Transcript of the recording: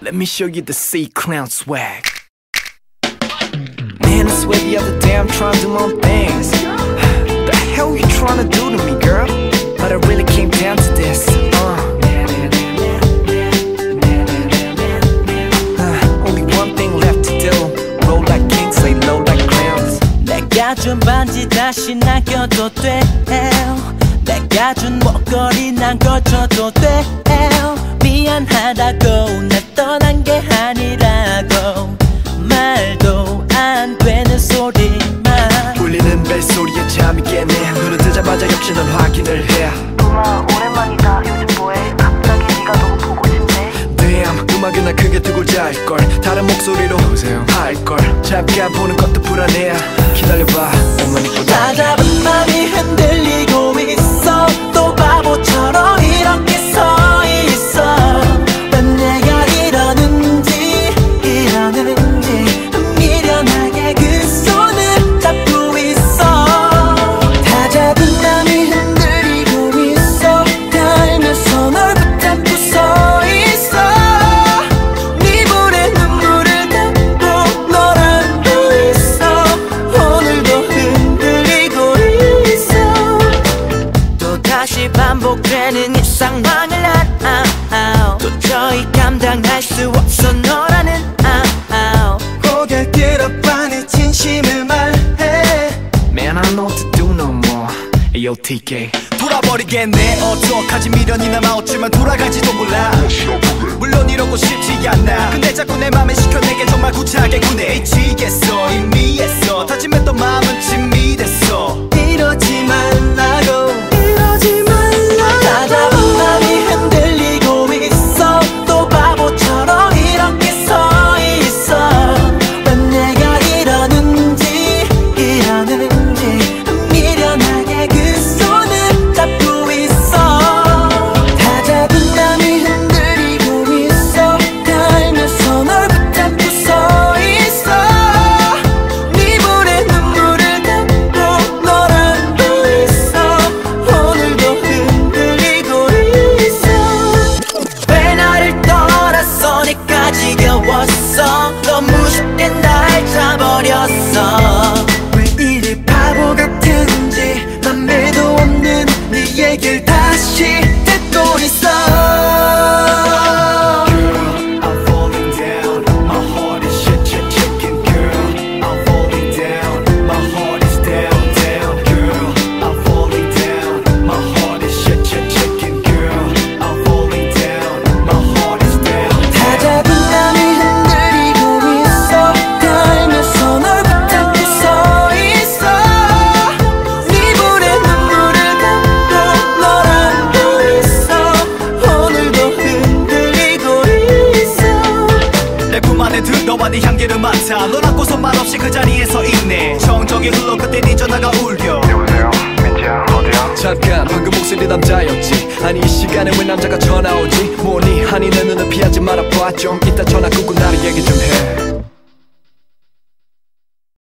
Let me show you the C clown swag. Man, I swear the other day I'm trying to do my own things. the hell you trying to do to me, girl? But it really came down to this. Uh. Uh, only one thing left to do. Roll like kings, lay low like clowns. 내가 준 반지 다시 난 껴도 돼 내가 준 목걸이 난 걸쳐도 돼 미안하다고 잠이 깨네 눈을 뜨자마자 역시 넌 확인을 해. 우마 오랜만이다. 요즘 뭐해? 갑자기 네가 너무 보고 싶네. Damn 음악은 날 크게 두고 잘걸. 다른 목소리로 할걸. 잠깐 보는 것도 불안해. 기다려봐. 옷만 입고 다 잡은 맘이 흔들리 또 다시 반복되는 이 상황을 난 도저히 감당할 수 없어 너라는 아 고개 들어 빤히 진심을 말해. Man I know to do no more. Ayo TK 돌아버리겠네 어떡하지 미련이 남아왔지만 돌아가지도 몰라. 물론 이러고 싶지 않아. 근데 자꾸 내 맘에 시켜 내게 정말 구차하게 군해 미치겠어 이미 했어. 다짐했던 마음은 짐 버렸어. 왜 이리 바보 같은지 맘에도 없는 네 얘길 다시 듣고 있어 그 자리에 서 있네. 정적이 흘러 그때 네 전화가 울려. 여보세요? 민지야? 잠깐 방금 목소리 남자였지. 아니 이 시간에 왜 남자가 전화 오지? 뭐니? 하니 내 눈을 피하지 말아봐. 좀 이따 전화 끊고 나를 얘기 좀해